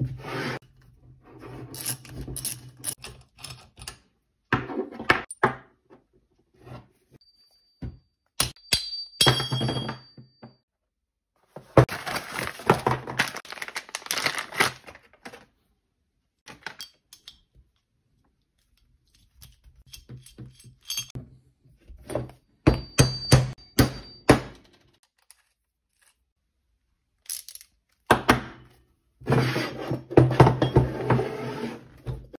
you